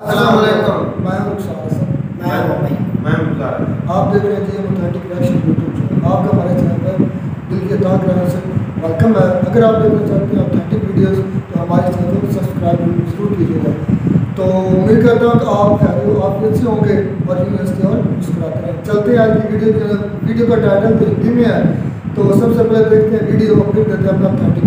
अस्सलामुअलैकुम मैं रुखसार हसन मैं मैं आप देख रहे ऑथेंटिक रिएक्शन यूट्यूब चैनल आपका हमारे चैनल पर दिल के ताक रहने से वेलकम है। अगर आप देखना चाहते हैं ऑथेंटिक वीडियोस तो हमारे चैनल को सब्सक्राइब ज़रूर कीजिएगा। तो उम्मीद करता हूँ कि आप खैर आप अच्छे होंगे और मुस्कुराते रहें। चलते हैं आज की वीडियो वीडियो का टाइटल तो हिंदी में है। तो सबसे पहले देखते हैं वीडियो और फिर देते हैं अपना ऑथेंटिक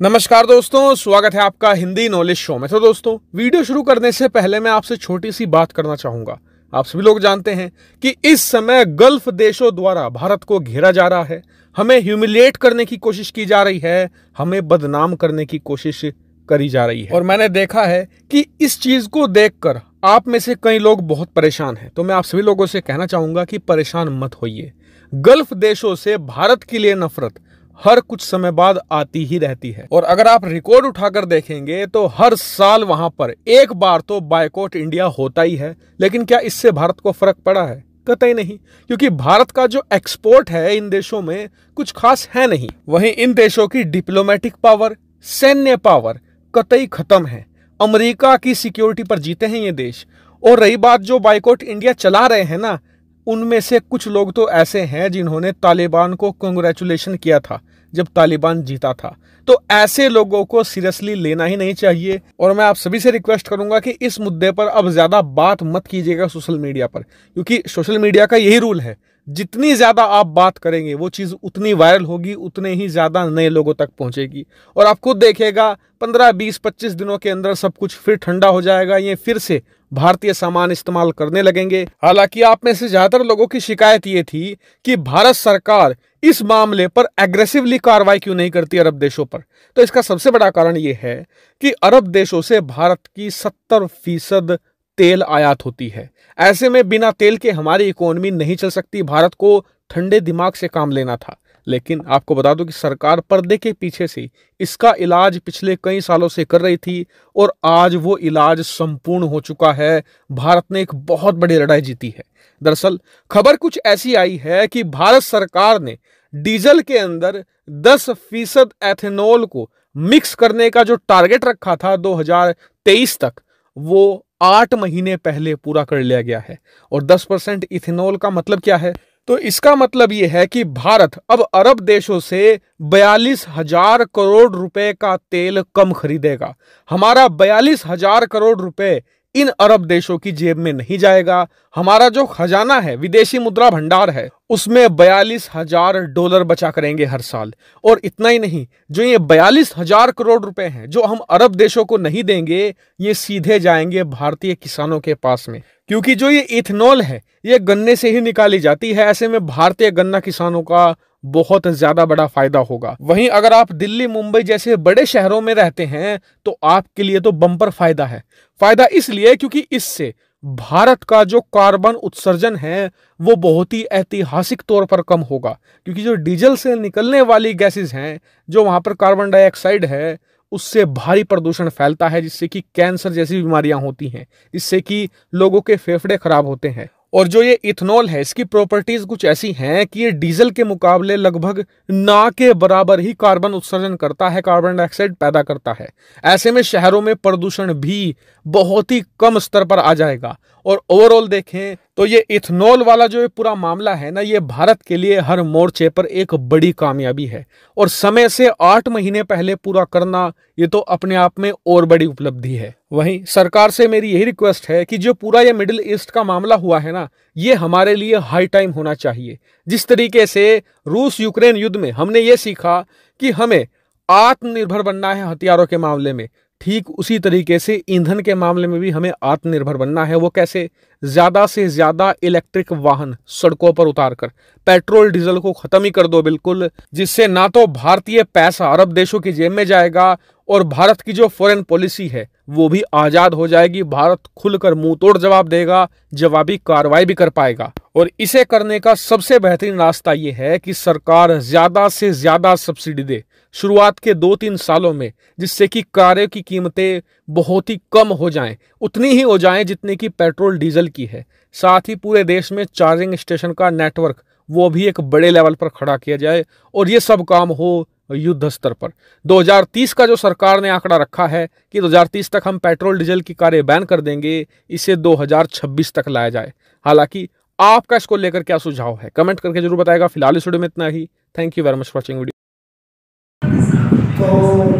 नमस्कार दोस्तों, स्वागत है आपका हिंदी नॉलेज शो में। तो दोस्तों, वीडियो शुरू करने से पहले मैं आपसे छोटी सी बात करना चाहूँगा। आप सभी लोग जानते हैं कि इस समय गल्फ देशों द्वारा भारत को घेरा जा रहा है। हमें ह्यूमिलिएट करने की कोशिश की जा रही है, हमें बदनाम करने की कोशिश करी जा रही है। और मैंने देखा है कि इस चीज़ को देखकर आप में से कई लोग बहुत परेशान हैं। तो मैं आप सभी लोगों से कहना चाहूँगा कि परेशान मत होइए। गल्फ देशों से भारत के लिए नफरत हर कुछ समय बाद आती ही रहती है। और अगर आप रिकॉर्ड उठाकर देखेंगे तो हर साल वहाँ पर एक बार तो बायकॉट इंडिया होता ही है। लेकिन क्या इससे भारत को फ़र्क पड़ा है? कतई नहीं, क्योंकि भारत का जो एक्सपोर्ट है इन देशों में कुछ खास है नहीं। वहीं इन देशों की डिप्लोमेटिक पावर सैन्य पावर कतई खत्म है। अमेरिका की सिक्योरिटी पर जीते हैं ये देश। और रही बात जो बाइकॉट इंडिया चला रहे हैं ना उनमें से कुछ लोग तो ऐसे हैं जिन्होंने तालिबान को कंग्रेचुलेशन किया था, जब तालिबान जीता था। तो ऐसे लोगों को सीरियसली लेना ही नहीं चाहिए। और मैं आप सभी से रिक्वेस्ट करूँगा कि इस मुद्दे पर अब ज़्यादा बात मत कीजिएगा सोशल मीडिया पर, क्योंकि सोशल मीडिया का यही रूल है। जितनी ज़्यादा आप बात करेंगे, वो चीज़ उतनी वायरल होगी, उतने ही ज़्यादा नए लोगों तक पहुंचेगी। और आप खुद देखेगा पंद्रह, बीस, पच्चीस दिनों के अंदर सब कुछ फिर ठंडा हो जाएगा, ये फिर से भारतीय सामान इस्तेमाल करने लगेंगे। हालाँकि आप में से ज़्यादातर लोगों की शिकायत ये थी कि भारत सरकार इस मामले पर एग्रेसिवली कार्रवाई क्यों नहीं करती अरब देशों पर। तो इसका सबसे बड़ा कारण ये है कि अरब देशों से भारत की सत्तर फ़ीसद तेल आयात होती है। ऐसे में बिना तेल के हमारी इकोनॉमी नहीं चल सकती। भारत को ठंडे दिमाग से काम लेना था। लेकिन आपको बता दूँ कि सरकार पर्दे के पीछे से इसका इलाज पिछले कई सालों से कर रही थी और आज वो इलाज संपूर्ण हो चुका है। भारत ने एक बहुत बड़ी लड़ाई जीती है। दरअसल, खबर कुछ ऐसी आई है कि भारत सरकार ने डीजल के अंदर 10 फ़ीसद एथेनॉल को मिक्स करने का जो टारगेट रखा था 2023 तक, वो आठ महीने पहले पूरा कर लिया गया है। और 10 परसेंट इथेनॉल का मतलब क्या है? तो इसका मतलब यह है कि भारत अब अरब देशों से बयालीस हज़ार करोड़ रुपए का तेल कम खरीदेगा। हमारा बयालीस हज़ार करोड़ रुपए इन अरब देशों की जेब में नहीं जाएगा। हमारा जो खजाना है, विदेशी मुद्रा भंडार है, उसमें बयालीस हज़ार डॉलर बचा करेंगे हर साल। और इतना ही नहीं, जो ये बयालीस हज़ार करोड़ रुपए हैं, जो हम अरब देशों को नहीं देंगे, ये सीधे जाएँगे भारतीय किसानों के पास में। क्योंकि जो ये इथेनॉल है, ये गन्ने से ही निकाली जाती है, ऐसे में भारतीय गन्ना किसानों का बहुत ज़्यादा बड़ा फ़ायदा होगा। वहीं अगर आप दिल्ली, मुंबई जैसे बड़े शहरों में रहते हैं तो आपके लिए तो बम्पर फ़ायदा है। फ़ायदा इसलिए क्योंकि इससे भारत का जो कार्बन उत्सर्जन है, वो बहुत ही ऐतिहासिक तौर पर कम होगा। क्योंकि जो डीजल से निकलने वाली गैसेस हैं, जो वहाँ पर कार्बन डाइऑक्साइड है, उससे भारी प्रदूषण फैलता है, जिससे कि कैंसर जैसी बीमारियाँ होती हैं, जिससे कि लोगों के फेफड़े खराब होते हैं। और जो ये इथेनॉल है, इसकी प्रॉपर्टीज़ कुछ ऐसी हैं कि ये डीजल के मुकाबले लगभग ना के बराबर ही कार्बन उत्सर्जन करता है कार्बन डाइऑक्साइड पैदा करता है। ऐसे में शहरों में प्रदूषण भी बहुत ही कम स्तर पर आ जाएगा। और ओवरऑल देखें तो ये इथेनॉल वाला जो ये पूरा मामला है ना, ये भारत के लिए हर मोर्चे पर एक बड़ी कामयाबी है। और समय से आठ महीने पहले पूरा करना, ये तो अपने आप में और बड़ी उपलब्धि है। वहीं सरकार से मेरी यही रिक्वेस्ट है कि जो पूरा ये मिडिल ईस्ट का मामला हुआ है ना, ये हमारे लिए हाई टाइम होना चाहिए। जिस तरीके से रूस यूक्रेन युद्ध में हमने ये सीखा कि हमें आत्मनिर्भर बनना है हथियारों के मामले में। ठीक उसी तरीके से ईंधन के मामले में भी हमें आत्मनिर्भर बनना है। वो कैसे? ज़्यादा से ज़्यादा इलेक्ट्रिक वाहन सड़कों पर उतार कर पेट्रोल, डीजल को खत्म ही कर दो बिल्कुल, जिससे ना तो भारतीय पैसा अरब देशों की जेब में जाएगा और भारत की जो फॉरेन पॉलिसी है, वो भी आज़ाद हो जाएगी। भारत खुलकर मुँह तोड़ जवाब देगा, जवाबी कार्रवाई भी कर पाएगा। और इसे करने का सबसे बेहतरीन रास्ता ये है कि सरकार ज़्यादा से ज़्यादा सब्सिडी दे। शुरुआत के दो तीन सालों में, जिससे कि कारें की कीमतें बहुत ही कम हो जाएँ, उतनी ही हो जाएँ जितने की पेट्रोल, डीजल की है। साथ ही पूरे देश में चार्जिंग स्टेशन का नेटवर्क, वो भी एक बड़े लेवल पर खड़ा किया जाए और ये सब काम हो युद्ध स्तर पर। 2030 का जो सरकार ने आंकड़ा रखा है कि 2030 तक हम पेट्रोल, डीजल की कारें बैन कर देंगे, इसे 2026 तक लाया जाए। हालाँकि आपका इसको लेकर क्या सुझाव है? कमेंट करके ज़रूर बताएगा। फ़िलहाल इस वीडियो में इतना ही। Thank you very much watching video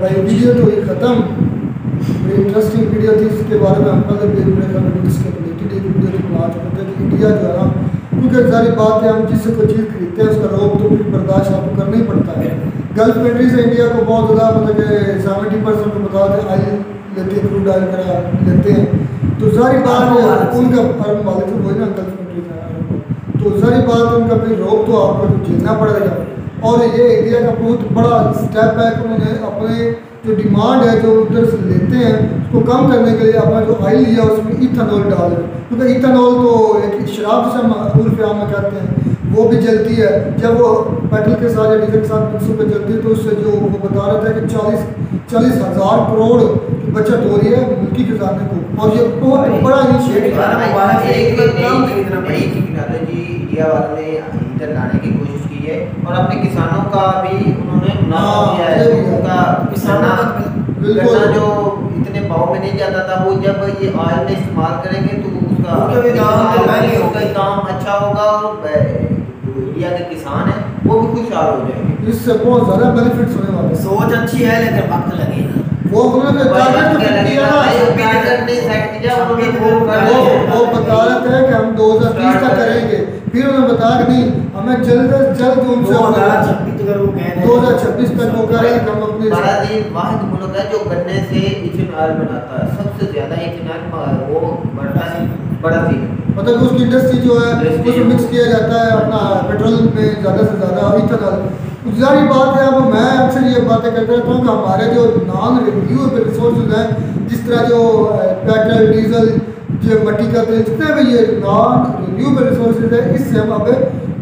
भाई वीडियो तो ये ख़त्म। बड़ी इंटरेस्टिंग वीडियो थी इसके बारे में हम पहले भी इसके रिलेटेड एक वीडियो तो बना चुके थे कि इंडिया जो है ना क्योंकि सारी बात है हम जिससे कोई चीज़ खरीदते हैं उसका रोक तो फिर बर्दाश्त आपको करना ही पड़ता है। गल्फ कंट्री से इंडिया को बहुत ज़्यादा मतलब कि सेवेंटी परसेंट को बता दें आयल लेते हैं क्रूड ऑयल वगैरह लेते हैं। तो सारी बात है उनका अरब मालिक तो वही ना गल्फ कंट्री का तो सारी बात उनका फिर रोक तो आपको झेलना पड़ेगा। और ये इंडिया का बहुत बड़ा स्टेप है उन्होंने अपने जो डिमांड है, जो उधर से लेते हैं, उसको कम करने के लिए अपना जो ऑयल लिया उसमें इथानॉल डाल हैं। क्योंकि इथानॉल तो एक शराब से हम कहते हैं, वो भी जलती है। जब वो पेट्रोल के साथ या डीजल के साथ मिक्सर पर जलती है तो उससे जो वो बता रहा था कि चालीस चालीस हज़ार करोड़ की बचत हो रही है मुल्की खजाने को। और ये बहुत बड़ा इनिशिएटिव इंडिया ने है। और अपने किसानों का भी उन्होंने मुनाफा हाँ, किया है। उनका किसाना गन्ना जो इतने भाव में नहीं जाता था वो जब ये ऑयल में इस्तेमाल करेंगे तो उसका दाम। दाम अच्छा होगा और इंडिया के किसान हैं वो भी खुशहाल हो जाएँगे। इससे बहुत ज़्यादा बेनिफिट्स होने वाले हैं। सोच अच्छी है लेकिन वक्त लगेगा वो उन्होंने टारगेट तो फिक्स किया ना। वो वो बता रहे थे कि हम 2030 तक करेंगे। फिर बताया कि नहीं हमें जल्द से जल्द उनसे दो हज़ार छब्बीस तक वो कह दो हज़ार छब्बीस तक वो कह रहे हैं हम अपने वाहिद मुल्क है जो गन्ने से इथेनॉल बनाता है। सबसे ज़्यादा इथेनॉल वो बढ़ता है ब्राज़ील मतलब उसकी इंडस्ट्री जो है उसमें मिक्स किया जाता है अपना पेट्रोल में ज़्यादा से ज़्यादा इथेनॉल। जारी बात है अब मैं अक्सर ये बातें करता रहता हूँ कि हमारे जो नॉन रिन्यूएबल रिसोर्सेज हैं जिस तरह जो पेट्रोल डीजल जो मट्टी का तेल जितने भी ये नॉन रिन्यूएबल रिसोर्सेज है, इससे हम अब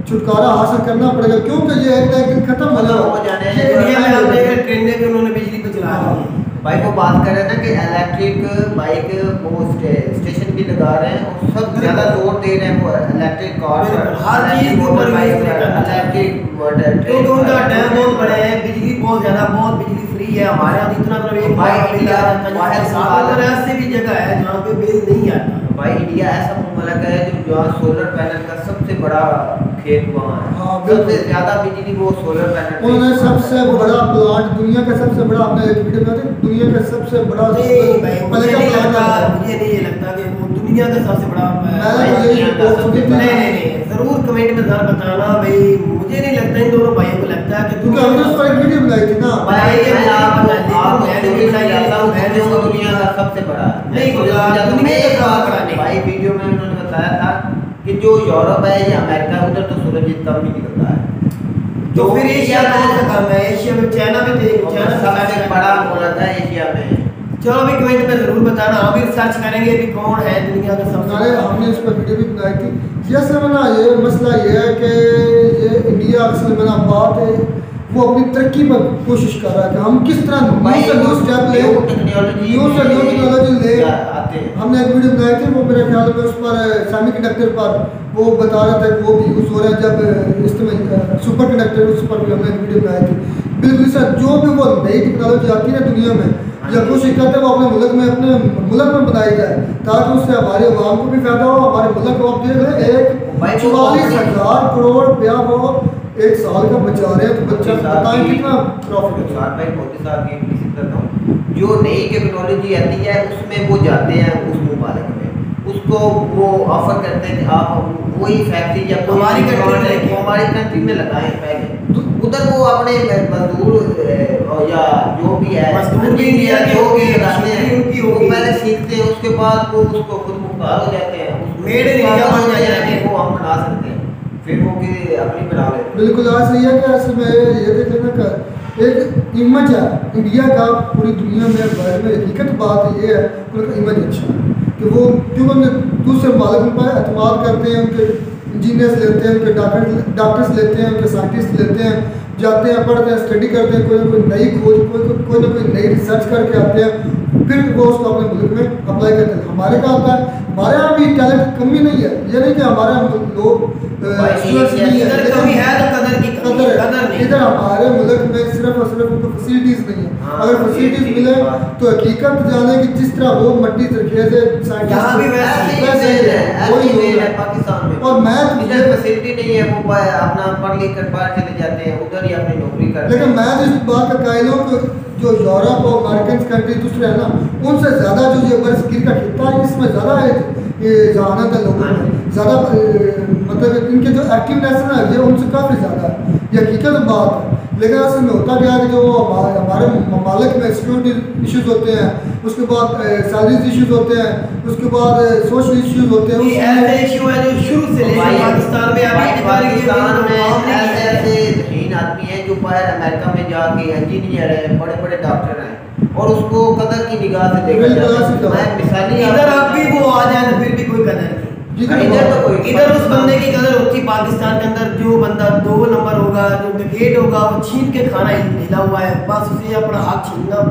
छुटकारा हासिल करना पड़ेगा। क्योंकि ये है कि खत्म हो जाने ये हैं। इंडिया में आप देख रहे हैं ट्रेनें भी उन्होंने बिजली पे चला दी हैं। भाई वो बात कर रहे हैं ना कि इलेक्ट्रिक बाइक वो स्टेशन भी लगा रहे हैं और सब ज़्यादा ज़ोर दे रहे हैं वो इलेक्ट्रिक कार हर चीज़ के। इलेक्ट्रिक क्योंकि उनका डैम बहुत बड़े हैं बिजली बहुत ज़्यादा बहुत बिजली फ्री है। हमारे यहाँ तो इतना मतलब एक बाहर ऐसे भी जगह है जहाँ पे बिल नहीं आता। भाई इंडिया ऐसा मुल्क है जो जहाँ सोलर पैनल का सबसे बड़ा खेत वहाँ हाँ, सबसे ज़्यादा बिजली वो सोलर पैनल उन्होंने सबसे बड़ा प्लांट दुनिया का सबसे बड़ा आपने एक वीडियो में दुनिया का सबसे बड़ा मुझे नहीं लगता है। मुझे नहीं लगता कि वो दुनिया का सबसे बड़ा है। तो ज़रूर कमेंट में जरा बताना भाई मुझे नहीं लगता इन दोनों भाइयों को लगता है कि क्योंकि हमने उस पर एक वीडियो बनाई थी ना। भाई ये है, आपको मैंने भी बनाई है, मैंने वो दुनिया का सबसे बड़ा। नहीं, दुनिया का एक बड़ा भाई वीडियो में उन्होंने बताया था कि जो यूरोप है या अमेरिका है, उधर तो सूरज इतना भी निकलता है। तो फिर एशिया में ऐसा काम है? एशिया में चाइना में देख चाइना सबसे बड़ा मुल्क है एशिया में। चलो अभी कमेंट में ज़रूर बताना। हम भी सर्च करेंगे अभी कौन है दुनिया का सबसे अरे हमने इस पर वीडियो भी बनाई थी। जैसे मना ये मसला ये है कि ये इंडिया अक्सर मना बात है वो अपनी तरक्की पर कोशिश कर रहा है कि हम किस तरह न्यू से न्यू स्टेप ले न्यू टेक्नोलॉजी से न्यू टेक्नोलॉजी ले। हमने एक वीडियो बनाई थी वो मेरे ख्याल में उस पर सेमी कंडक्टर पर वो बता रहा था वो भी यूज़ हो रहा है जब इस्तेमाल सुपर कंडक्टर उस पर भी हमने वीडियो बनाई थी। बिल्कुल सर जो भी वो नई टेक्नोलॉजी आती है ना दुनिया में या कुछ हैं वो अपने मुल्क में अपने मुल्क में बनाई जाए ताकि उससे हमारे अवाम को भी फ़ायदा हो हमारे मुल्क को आप देख रहे एक चौवालीस हज़ार करोड़ रुपया वो एक साल का बचा रहे हैं तो बच्चा मोदी बताएँ कितना प्रॉफिट भाई मोदी साहब की विज़िट करता हूँ। जो नई टेक्नोलॉजी आती है उसमें वो जाते हैं उस मुबारक में। उसको वो ऑफ़र करते हैं कि आप वही फैक्ट्री या हमारी में कंट्री में लगाएँ पहले। उधर वो अपने मजदूर और या जो भी है मजदूर भी इंडिया के जो भी लगाते हैं उनकी वो होगी। पहले सीखते हैं उसके बाद वो उसको खुद मुख्तार हो जाते हैं Made in India बन जाते हैं। वो हम बना सकते हैं फिर वो कि अपनी बना लेते हैं बिल्कुल आज सही है कि ऐसे में ये देखें ना कि एक इमेज है इंडिया का पूरी दुनिया में वर्ल्ड में हकीकत बात ये है कि उनका इमेज अच्छा है कि वो क्यों हमने दूसरे मालिक पर अतमाद करते हैं उनके इंजीनियर्स लेते हैं उनके डॉक्टर डॉक्टर्स लेते हैं उनके साइंटिस्ट लेते हैं जाते हैं पढ़ते हैं स्टडी करते हैं कोई ना कोई नई खोज कोई कोई ना कोई नई रिसर्च करके आते हैं फिर वो उसको अपने मुल्क में अप्लाई करते हैं। हमारे क्या होता है? हमारे यहाँ भी टैलेंट कमी नहीं है। ये नहीं कि हमारे यहाँ लोग इधर तो इधर हमारे मुल्क में सिर्फ़ और सिर्फ़ उनको फैसिलिटीज़ नहीं है। हाँ, अगर फैसिलिटीज़ मिले तो हकीकत जाने की जिस तरह वो मट्टी से खेत है और मैं तो फैसिलिटी नहीं है वो अपना पढ़ लिख कर बाहर चले जाते हैं। लेकिन मैं तो इस बात का कायल हूँ कि जो यूरोप और अमेरिकन कंट्री दूसरे है ना उनसे ज़्यादा जो ये बरसगीर का खिता है इसमें ज़्यादा है ये जहानत है लोगों में। ज़्यादा मतलब इनके जो एक्टिवनेस है ना ये उनसे काफ़ी ज़्यादा है। ये हकीकत बात है। लेकिन असल में होता क्या है कि जो हमारे हमारे ममालिक में सिक्योरिटी इशूज़ होते हैं उसके बाद सैलरीज इशूज़ होते हैं उसके बाद सोशल इशूज़ होते हैं। अमेरिका में जाके इंजीनियर है बड़े बड़े डॉक्टर हैं। और उसको कदर की निगाह से देखा जाता है। मिसाली इधर आपको भी वो आ जाए तो फिर भी कोई कदर नहीं। इधर तो कोई इधर उस बंदे की कदर होती पाकिस्तान के अंदर जो बंदा दो नंबर होगा जो डिकेट होगा वो छीन के खाना ही हिला हुआ है। बस उसे अपना हाथ छीनना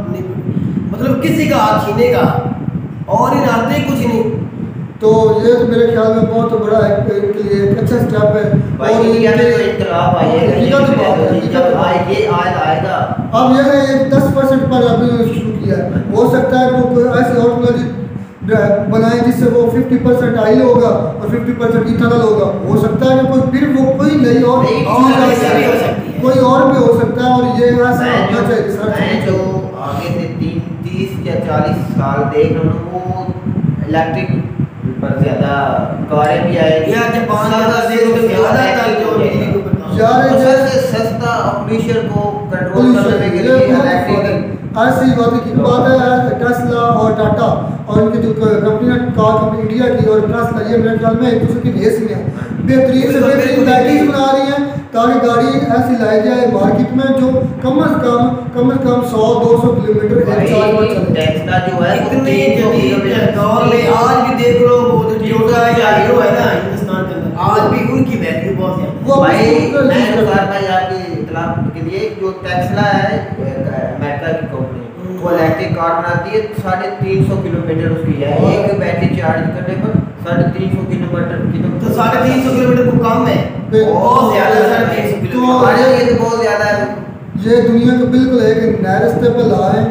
मतलब किसी का हाथ छीनेगा। और इरादे कुछ नहीं। तो ये तो मेरे ख्याल में बहुत बड़ा एक इनके लिए एक अच्छा स्टेप है। भाई और इंडिया में तो इनकलाब आएगा हकीकत बात है, हकीकत बात है। आए ये आए आएगा अब यह है एक दस परसेंट पर अभी शुरू किया है। हो सकता है वो कोई ऐसी टेक्नोलॉजी बनाए जिससे वो 50 परसेंट आइल होगा और 50 परसेंट इथेनॉल होगा। हो सकता है कि कोई फिर वो कोई नई और कोई और भी हो सकता है और ये होना चाहिए जो आगे से तीन तीस या चालीस साल देख रहा हूँ वो इलेक्ट्रिक ज़्यादा कारें भी आएगी या से का हज़ार तो ज़्यादा ये सबसे सस्ता ऑपरेशन को कंट्रोल करने के लिए इलेक्ट्रिक ऐसी बात की बात है टेस्ला और टाटा और इनकी जो कंपनी है कार कंपनी इंडिया की और टेस्ला ये मेरे ख्याल में एक दूसरे की रेस में है। बेहतरीन से बेहतरीन बैटरीज बना रही हैं। ताकि गाड़ी ऐसी लाई जाए मार्केट में जो कम अज कम कम अज कम सौ दो सौ किलोमीटर चार्ज पर चले। टेस्ला जो है वो इतने 300 जदीद किलोमीटर दौर में आज भी देख लो वो जो टोयोटा है ना हिंदुस्तान के अंदर। आज भी उनकी वैल्यू बहुत वो भाई मैं हैं। भाई आपकी इतला के लिए जो टेस्ला है अमेरिका की कंपनी वो हम्म। इलेक्ट्रिक कार बनाती है साढ़े तीन सौ किलोमीटर उसकी है। एक बैटरी चार्ज करने पर साढ़े तीन सौ किलोमीटर किलोमीटर तो साढ़े तीन सौ किलोमीटर को कम है। बहुत ज़्यादा साढ़े तीन सौ तो किलोमीटर। ये तो बहुत ज़्यादा है। ये दुनिया के बिल्कुल एक नए रस्ते पर लाए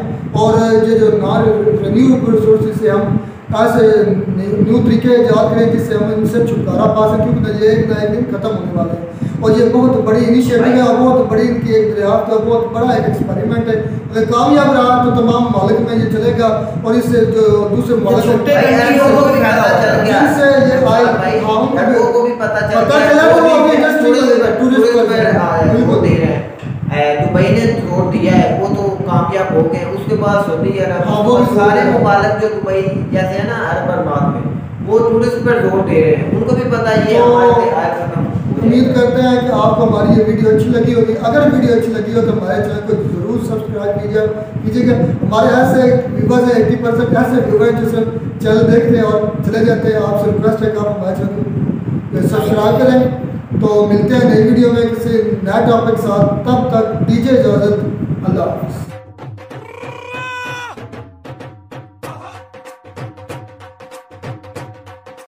और ये जो नॉन रिन्यूएबल रिसोर्स से हम ऐसे न्यू तरीके ईजाद करें जिससे हम इनसे छुटकारा पा सकें क्योंकि ये एक ना एक दिन खत्म होने वाले हैं। और ये बहुत बड़ी इनिशिएटिव है और बहुत बड़ी इनकी एक दरियाफ्त है बहुत बड़ा एक एक्सपेरिमेंट है। अगर कामयाब रहा तो तमाम मालिक में ये चलेगा और इससे जो दूसरे तो दुबई ने ज़ोर दिया है वो तो कामयाब हो गए। उसके बाद सऊदी अरब हाँ, सारे। ममालिक जो दुबई जैसे है ना अरब अरबाद में वो टूरिस्ट पर ज़ोर दे रहे हैं। उनको भी पता है ये तो हमारे हो उम्मीद करते हैं कि आपको हमारी ये वीडियो अच्छी लगी होगी। अगर वीडियो अच्छी लगी हो तो हमारे चैनल को ज़रूर सब्सक्राइब कीजिए कीजिएगा हमारे ऐसे व्यूवर्स हैं एट्टी परसेंट ऐसे व्यूवर जो सिर्फ़ चैनल देखते हैं और चले जाते हैं। आपसे रिक्वेस्ट है कि आप हमारे चैनल को सब्सक्राइब करें। तो मिलते हैं नई वीडियो में किसी नए टॉपिक के साथ। तब तक दीजिए इजाज़त। अल्लाह हाफिज़।